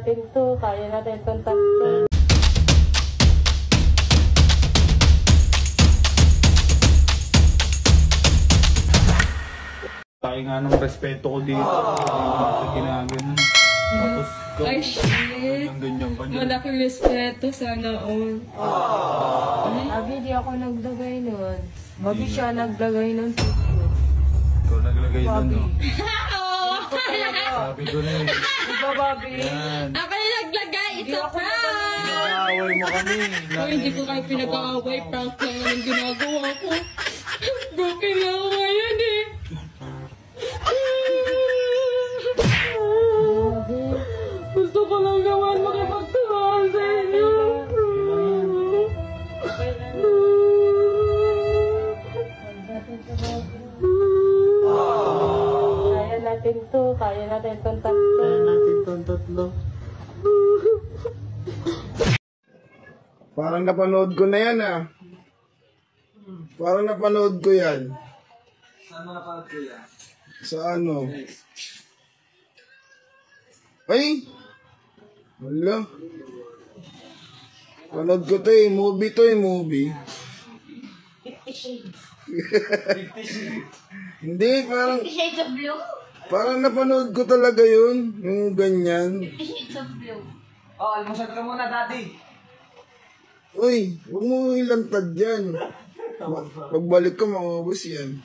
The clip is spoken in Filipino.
natin to. Kaya natin itong tatlo. Tayo nga ng respeto ko dito. Sa ginaganon. Tapos, Ay, shit. ganyan pa niya. Malaking respeto, sana all. Abi, di ako naglagay nun. Babi siya naglagay nun. picture. Ikaw naglagay doon, Babi. no? Sabi ko na eh. Di ba, Babi? Yan. Ako yung naglagay, it's a prank! Away mo kami. Ay, hindi ko kayo pinag-aaway, prank lang naman ang ginagawa ko. Broken na ako ngayon eh. Gusto ko lang naman makipagtuwaan sa inyo. Kaya natin to. Kaya natin itong tatlo. Kaya natin itong tatlo. Parang napanood ko na yan ah. Parang napanood ko yan. Saan napanood ko yan? Sa ano? Ay! Wala. Panood ko to eh. Movie to eh, movie. Hindi, parang... Shades of blue? Parang napanood ko talaga yun. Yung ganyan. Oh, almusal ka muna, daddy. Uy, huwag mo ilantad yan. Pagbalik ko, maubos yan.